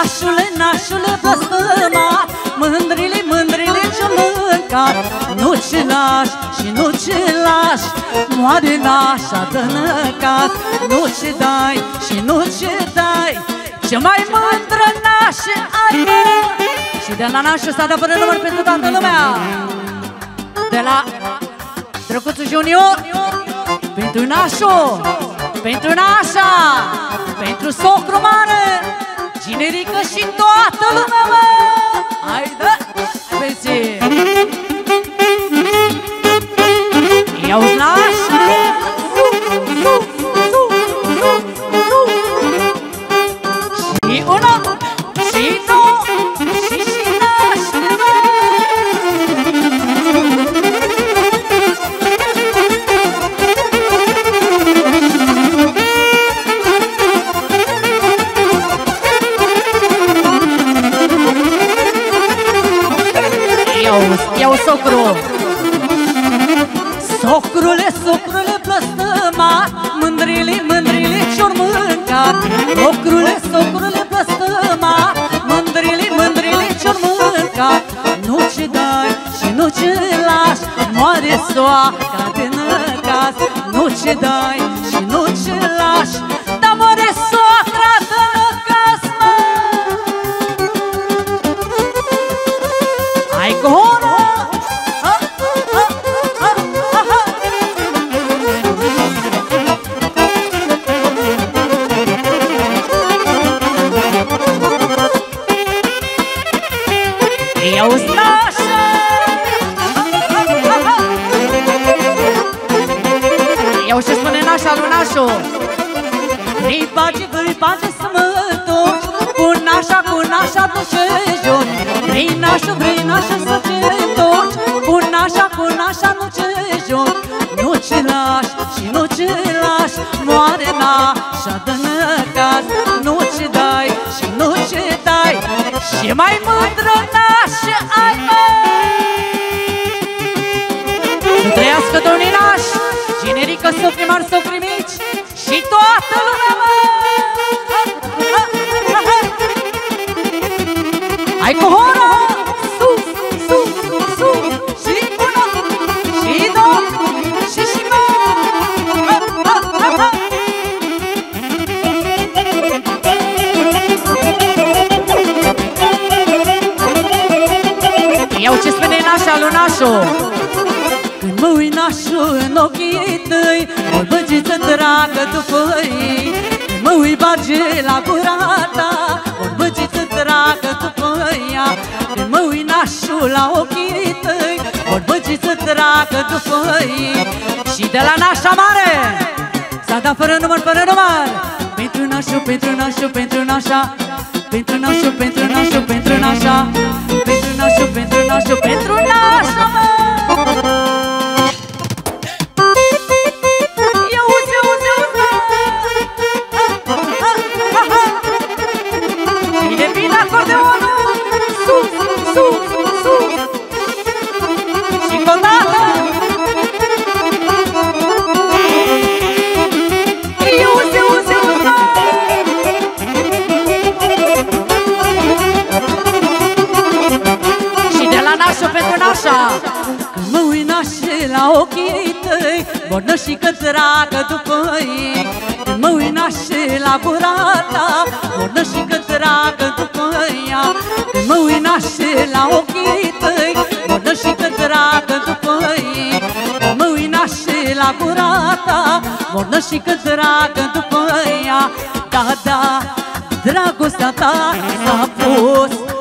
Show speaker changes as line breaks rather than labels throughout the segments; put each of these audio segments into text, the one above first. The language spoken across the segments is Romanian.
Nașule, nașule, blăstăma Mândrili, mândrili ce-or mâncat. Nu ce lași și nu ce lași Moare nașa de năcat Nu ce dai și nu ce dai Ce mai mândră nașă ai mă Și de la nașă s-a dat până număr pentru toată lumea. De la Drăguțul Junior pentru nașo, pentru nașa, pentru socru mare, generică și toată lumea, mă! Haide, vezi! Ia-uzi nașa! Eu snașă! Eu ce spune nașa lui nașu Vrei bage, vrei bage să mă duci Cu nașa, cu nașa tu ce joci Vrei nașu, vrei nașa să te duci Cu nașa, cu nașa nu ce joci Nu ce lași și nu ce lași Moare nașa de năcaz Nu ce dai și nu ce dai Și mai mândră nașă Generică să primar, să primici Și toată lumea mă Hai cu hora! Sus, sus, sus Și una, și două, și și mă Ha, ha, ha, ha. Iau ce spune nașa lui nașu Când mă uit nașu în ochii tăi O băgiță dragă după ei. Când mă uit bage la gura ta O băgiță dragă după ea. Când mă uit nașu la ochii tăi O băgiță dragă după ei. Și de la nașa mare S-a dat fără număr, fără număr. Pentru nașu, pentru nașu, pentru nașa. Pentru nașu, pentru nașu, pentru nașa. Pentru nașu, pentru nașu, pentru nașa. mă! Ia ochii tăi Bornă și că dragă după ei. Când mă uit nașe la gura ta Bornă și că dragă după ea. Când mă uit nașe la ochii tăi Bornă și că dragă după ei. Când mă uit nașe la gura ta Bornă și că dragă după ea. Da, da, dragostea ta s-a pus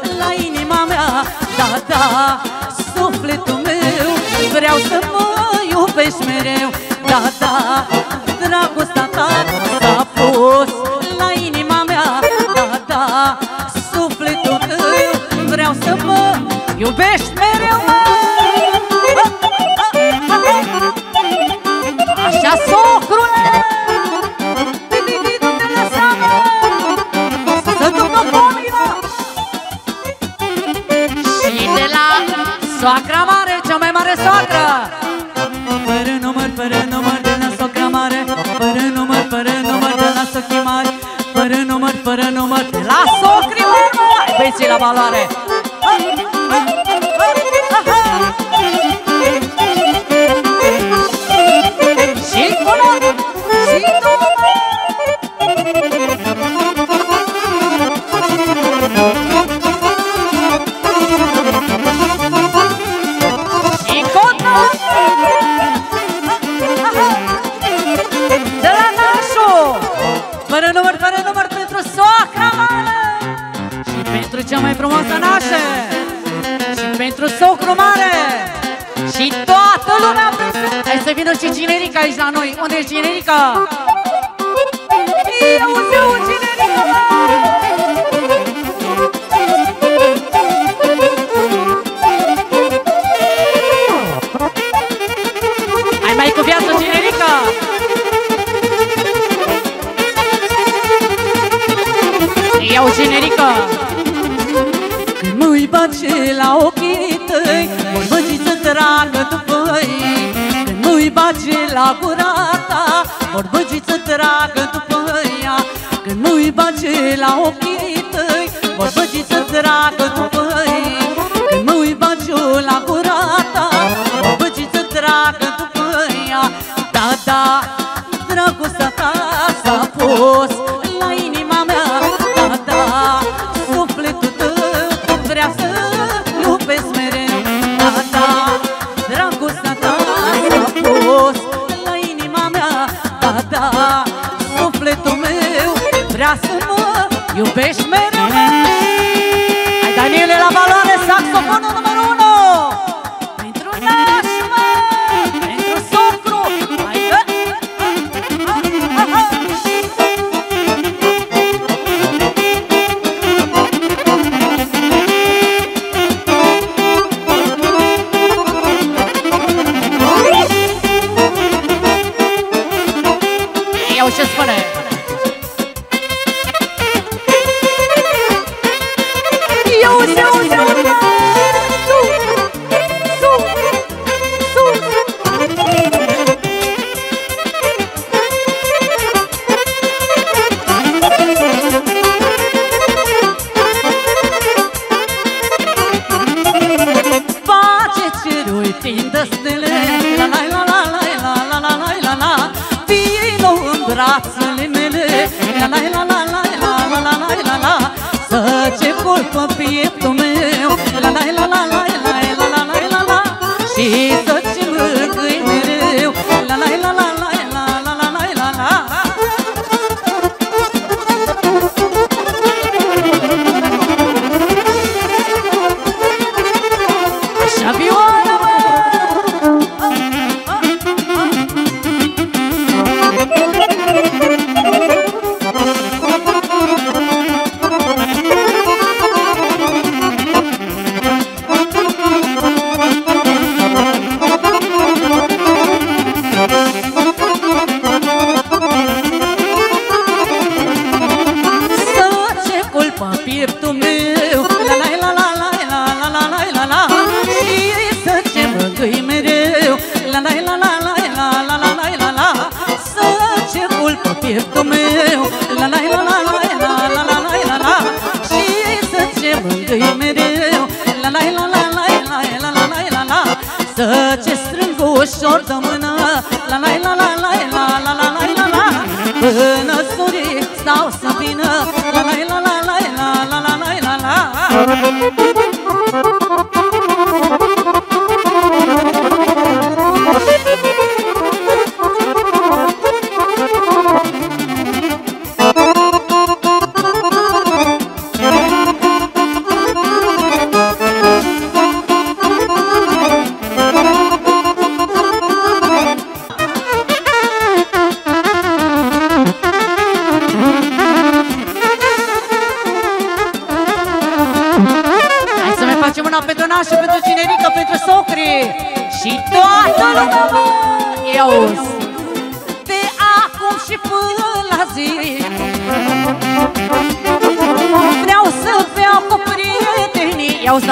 pentru socru mare Și toată lumea prezentă Hai să vină și generica aici la noi Unde e generica? Eu ziu generica, mă! generică și la ochii tăi Mă și să tragă după ei Când nu-i bagi la gura ta Mă și să tragă după ea Când nu-i bagi la ochii tăi Mă și să tragă după ei Când nu-i bagi la gura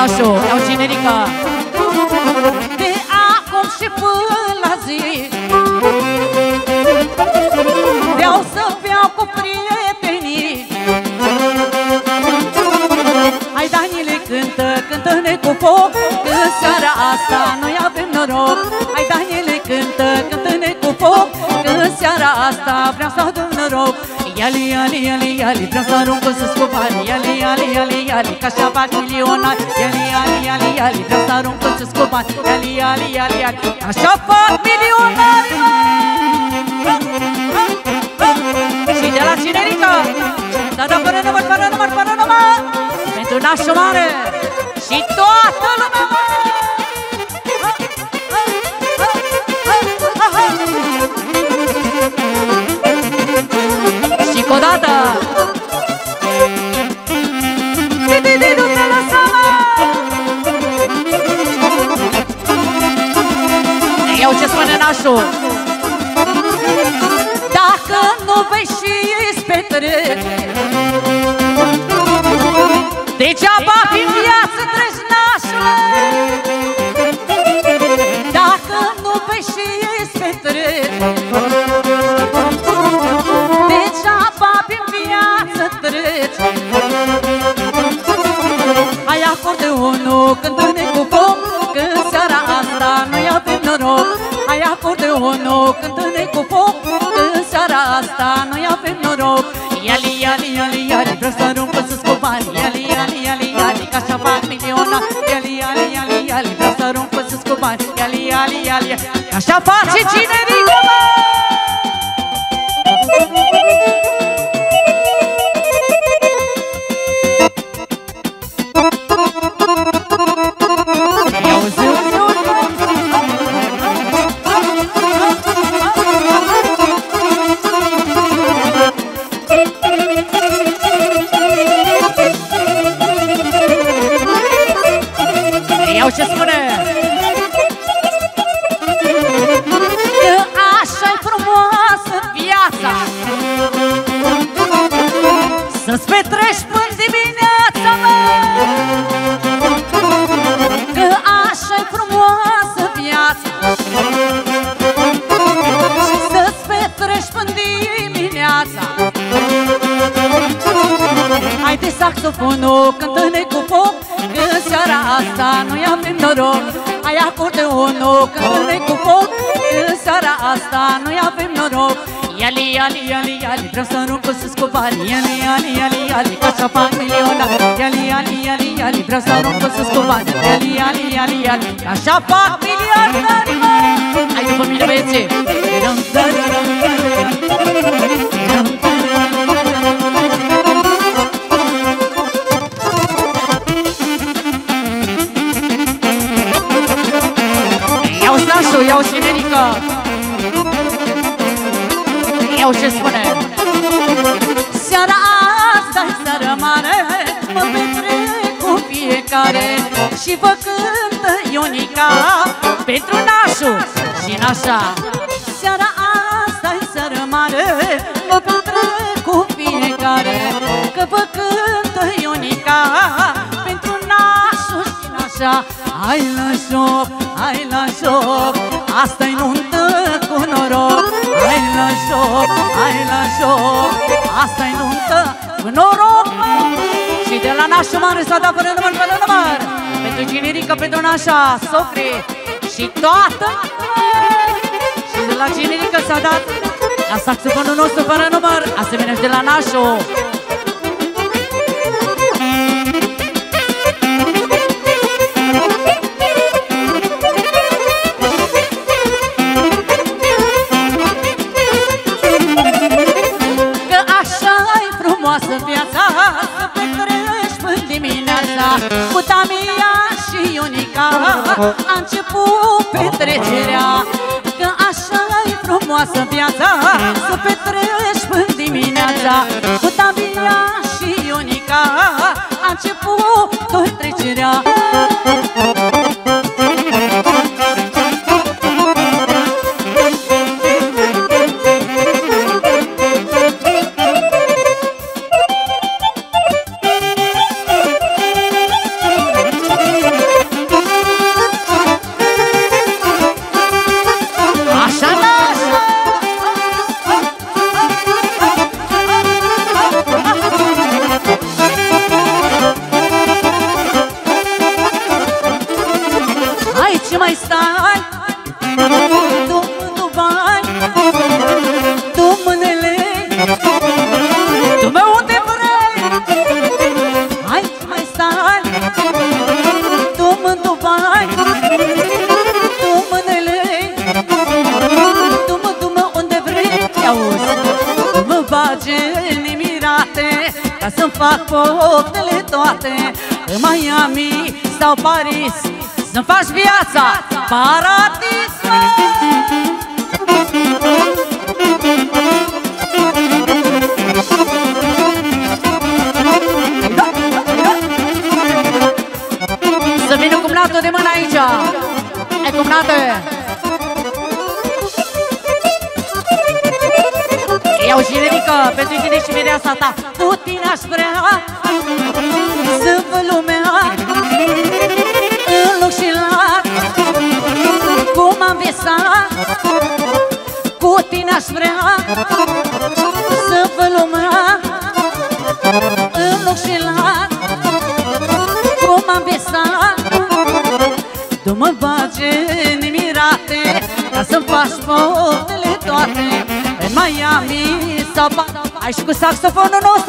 Cocoșu, iau generică De acum și până la zi Vreau să beau cu prietenii. Hai Danile cântă, cântă-ne cu foc Că seara asta noi avem noroc. Hai Danile cântă, cântă-ne cu foc Că seara asta vreau să Iali, iali, iali, iali, vreau să arunc cu sus cu bani Iali, iali, iali, iali, ca așa fac milionari Iali, iali, iali, iali, vreau să arunc cu sus cu bani Iali, iali, iali, iali, așa fac milionari Și de la Cinerica Da, da, fără număr, fără număr, fără număr Pentru nașul mare Și toată lumea Și nașul Dacă nu vei și spetrece Degeaba ca așa face Iali, iali, iali, iali, vreau să arunc cu sus cu bani Iali, iali, iali, iali, ca așa fac miliona Iali, iali, iali, iali, vreau să arunc cu sus cu bani Iali, iali, iali, iali, ca așa fac milionari, mă! Hai după mine, băieții! Iau Iau ce spune. Seara asta-i seară mare Mă petrec cu fiecare. Și vă cântă Ionica Pentru nașul și nașa. Seara asta-i seară mare Mă petrec cu fiecare. Că vă cântă Ionica Pentru nașul și nașa Hai la joc, hai la joc. Asta-i nuntă cu noroc Hai la joc, hai la joc Asta-i nuntă cu noroc Și de la nașul mare s-a dat fără număr, fără număr Pentru generică, pentru nașa, socri Și toată Și de la generică s-a dat La saxofonul nostru fără număr Asemenea și de la nașul început petrecerea Că așa-i frumoasă viața. Să petrești până dimineața Cu Tamia și Ionica A început petrecerea mai stai. Tu, tu bani Tu mânele. Tu mă unde vrei Hai mai stai. Tu mân, tu bani Tu mânele. Tu mă, tu mă unde vrei. Auzi, tu mă bage în Emirate Ca să-mi fac poftele toate. În Miami sau Paris să-mi faci viața paradis Să vină cumnatul de mână aici. Hai cumnată Iau și ridică pentru tine și mireasa ta. Cu tine aș vrea Să vă lumea aș vrea Să vă lumea În loc și lat Cum am visat Tu mă bage nemirate Ca să-mi faci poftele toate. În Miami sau Ai și cu saxofonul nostru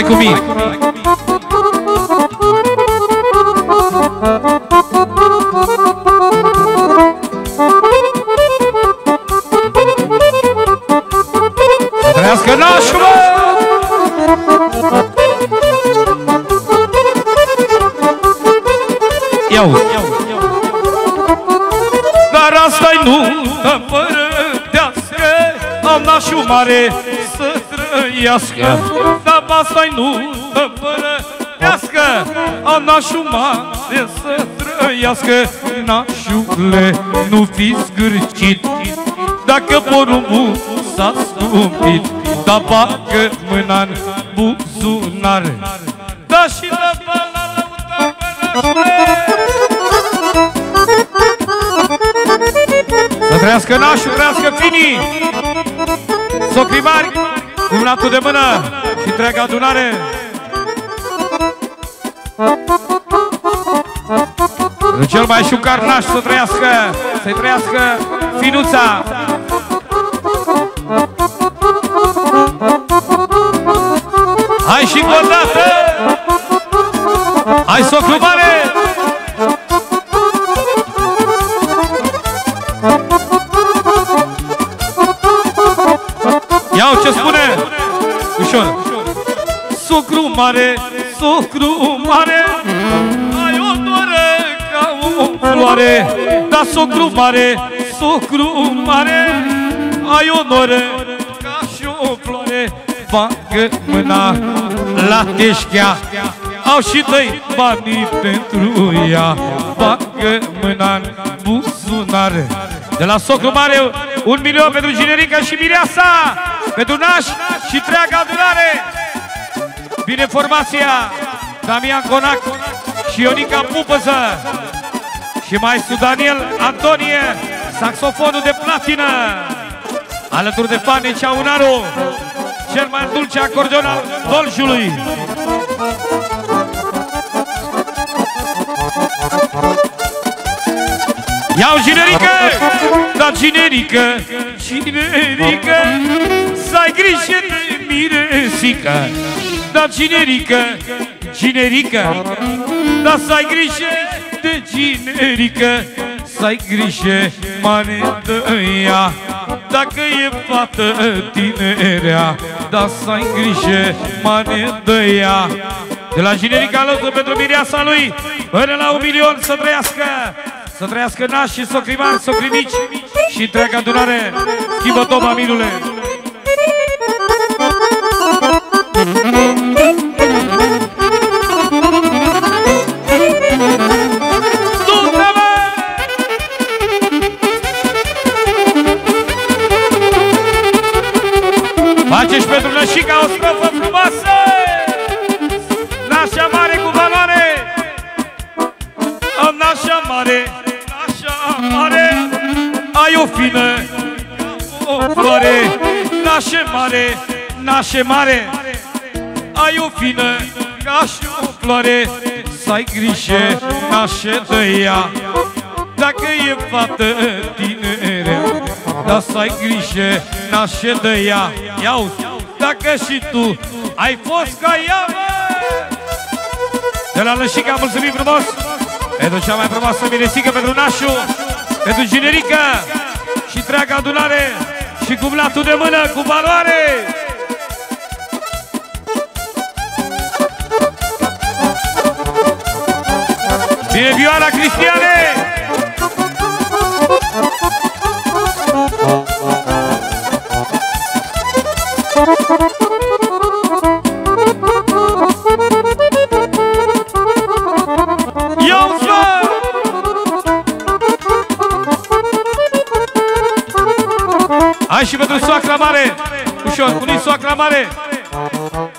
Hai cu mine! Trăiască nașul, mă! Ia uzi. Dar asta-i nu împărătească Am nașul mare să trăiască Dar asta-i nu împărătească Am nașul mare să trăiască Nașule, nu fi zgârcit. Dacă porumbul s-a stumpit Da bagă mâna în buzunar. Da și la bala să trăiască nașul, trăiască finii. Socrimari Cumnatul de mână Și întreaga adunare. Cel mai șucar naș să trăiască Să trăiască finuța. Hai și încă o dată. Hai socru mare Iau ce spune. Ușor. Socru mare, socru mare Ai o doră ca o floare. Da socru mare, socru mare Ai o noră ca și o floare. Bagă mâna la teșchea Au și dă banii pentru ea. Bagă mâna în buzunar. De la socru mare un milion pentru Ginerica și Mireasa Pentru Naș și întreaga adunare Bine formația Damian Conac și Ionica Pupăză. Și maestru Daniel Antonie Saxofonul de platină. Alături de Fane Ceaunaru Cel mai dulce acordeon al Dolșului Iau generică, da generică, generică Să ai grijă de miresică Da generică, generică Da să ai grijă de generică Să ai grijă mare de ea Dacă e fată tinerea Da să ai grijă mare de ea de la generica alături pentru mireasa lui Până la un milion să trăiască să trăiască nași și socrimari, socrimici și întreaga adunare. Schimbă toba, minule! Mare Nașe mare Ai o fină Ca și o floare Să ai grijă Nașe de ea Dacă e fată tinerea Dar să ai grijă Nașe de ea Iau Dacă și tu Ai fost ca ea mă! De la Lășica, mulțumim frumos! Pentru cea mai frumoasă miresică pentru nașul pentru generică și întreaga adunare și cumlatul de mână cu valoare. Bine, Vioara Cristiane! Hai și pentru soacra mare. Ușor, unii soacra mare.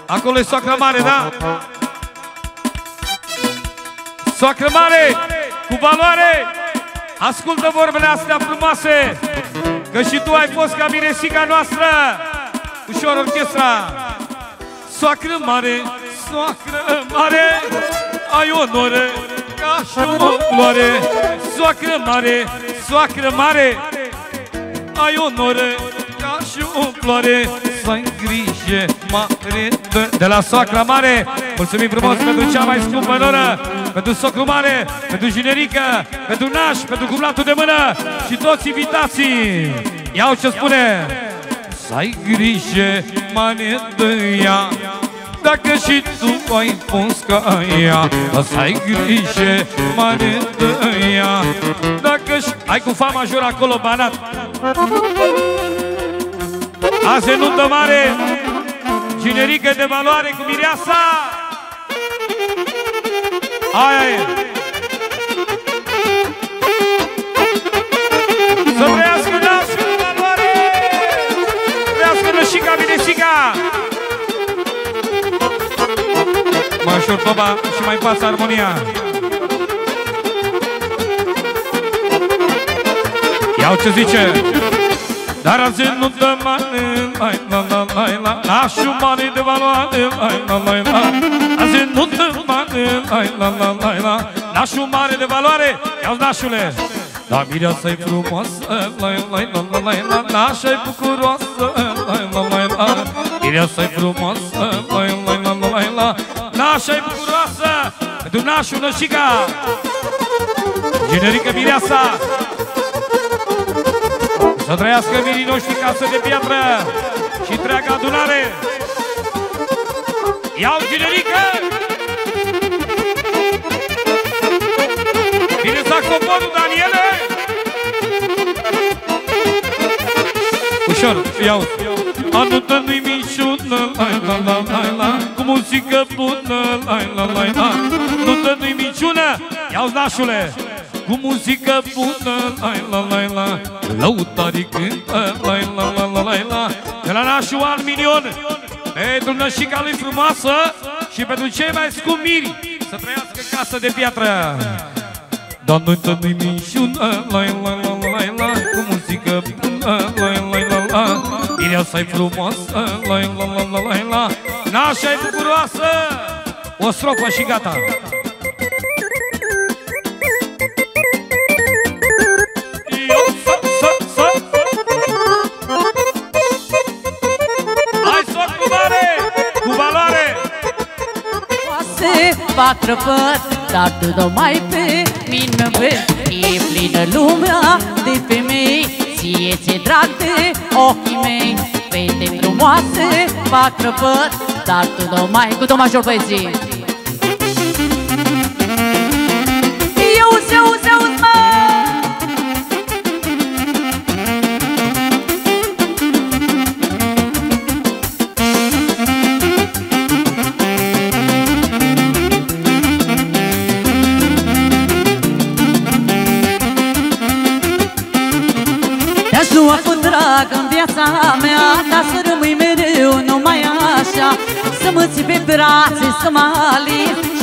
Acolo e soacra mare, da? Soacră mare Cu valoare. Ascultă vorbele astea frumoase Că și tu ai fost ca miresica noastră. Ușor orchestra. Soacră mare Soacră mare Ai onoră Ca și o floare Soacră mare Soacră mare ai onoră ca și o floare să ai grijă mare de, de la soacra mare. Mulțumim frumos pentru cea mai scumpă noră Pentru socru mare, pentru generică Pentru naș, pentru cumlatul de mână Și toți invitații. Iau ce spune. Să ai grijă mare de ea. Dacă și tu ai pus ca ea Să ai grijă mare de ea. Dacă și... Ai cu fa major acolo, banat Azi e nuntă mare Generică de valoare cu mireasa. Aia e. Să trăiască nasul de valoare Trăiască nășica, mineșica Mășor toba și mai pasă armonia. Iau ce zice dar azi nu dă mare, lai la la la la Nașul mare de valoare, lai la la la Azi nu dă mare, lai la la la la Nașul mare de valoare, iau nașule. Da, mireasa-i frumoasă, lai lai la la la la Nașa-i bucuroasă, lai la la la Mireasa-i frumoasă, lai lai la la la la Nașa-i bucuroasă, pentru nașul nășica. Generică mireasa să trăiască mirii noștri casă de piatră și întreaga adunare. Iau generică! Vine saxofonul, Daniele! Ușor, iau. Anută nu-i minciună, la la la la la Cu muzică bună, la la la la Anută nu-i minciună, iau nașule! Cu muzică bună, la la la la. Lăutarii cântă, la la la la la la. De la nașul al milion. Pentru nășica lui frumoasă Și pentru cei mai scumpi miri Să trăiască casă de piatră. Dar nu tă nu-i minciună, la la la la la. Cu muzică bună, la la la. La Mireasa-i frumoasă, la la la la la. La Nașa-i bucuroasă. O strofă și gata
patru păți Dar tu nu mai pe mine vezi E plină lumea de femei. Ție ți drag de ochii mei Fete frumoase, patru păți Dar tu nu mai cu do major viața mea Dar să rămâi mereu numai așa. Să mă ții pe brațe, să mă aling